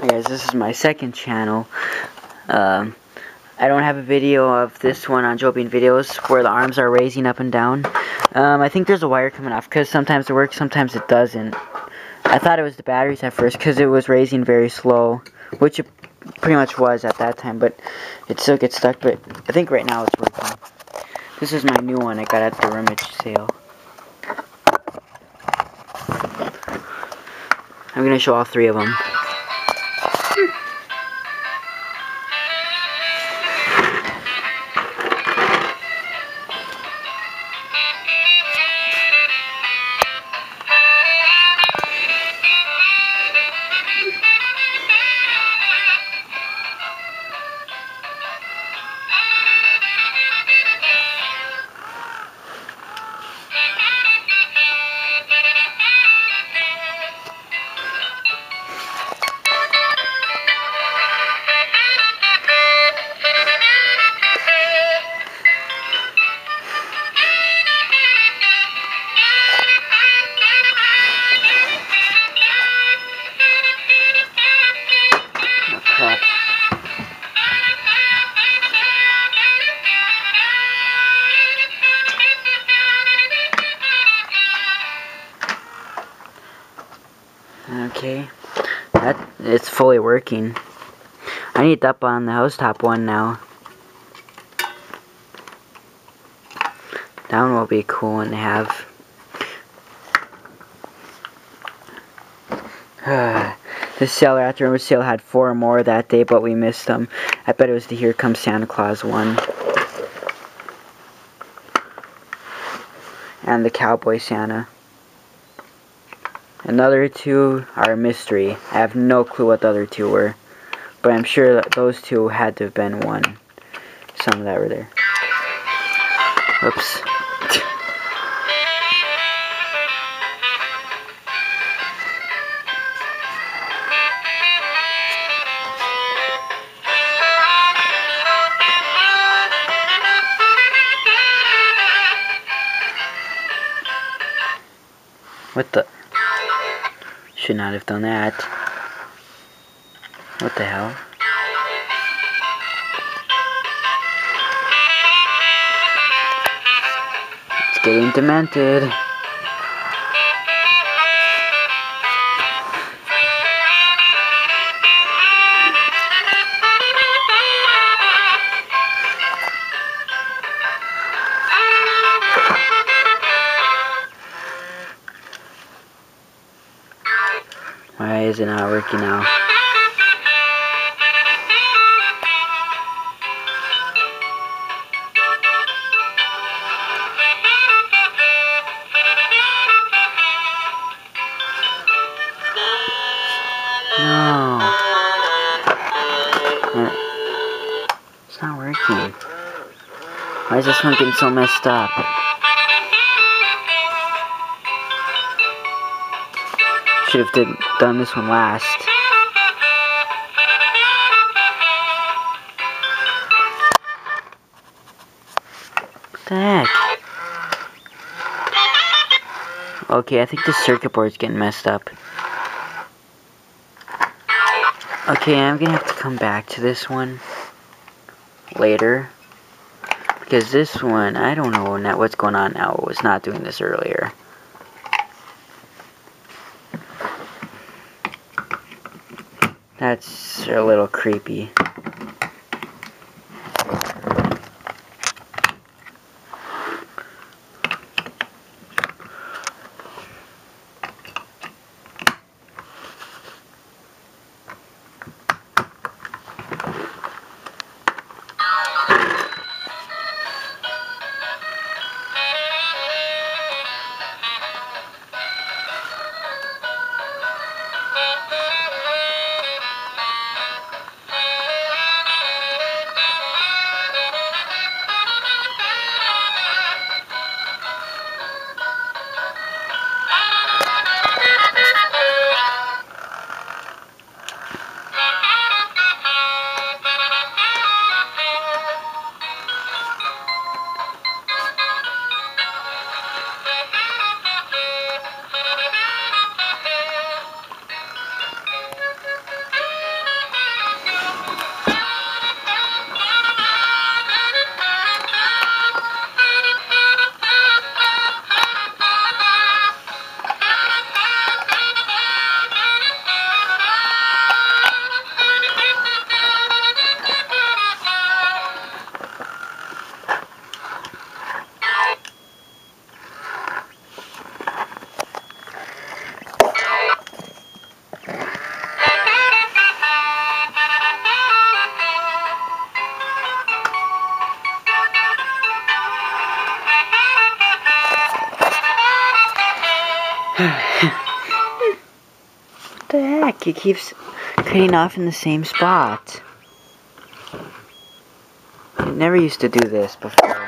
Hey guys, this is my second channel. Um, I don't have a video of this one on Joe Bean Videos where the arms are raising up and down. Um, I think there's a wire coming off because sometimes it works, sometimes it doesn't. I thought it was the batteries at first because it was raising very slow, which it pretty much was at that time, but it still gets stuck, but I think right now it's working. This is my new one I got at the rummage sale. I'm going to show all three of them. Okay, that it's fully working. I need up on the housetop one now. That one will be cool to have. the seller at the sale had four more that day, but we missed them. I bet it was the Here Comes Santa Claus one. And the Cowboy Santa. Another two are a mystery. I have no clue what the other two were. But I'm sure that those two had to have been one. Some that were there. Oops. What the? Should not have done that. What the hell? It's getting demented. Is it not working now? No. It's not working. Why is this one getting so messed up? Should have did, done this one last. What the heck? Okay, I think the circuit board's getting messed up. Okay, I'm gonna have to come back to this one later. Because this one, I don't know what's going on now. It was not doing this earlier. That's a little creepy. what the heck? It keeps cutting off in the same spot. It never used to do this before.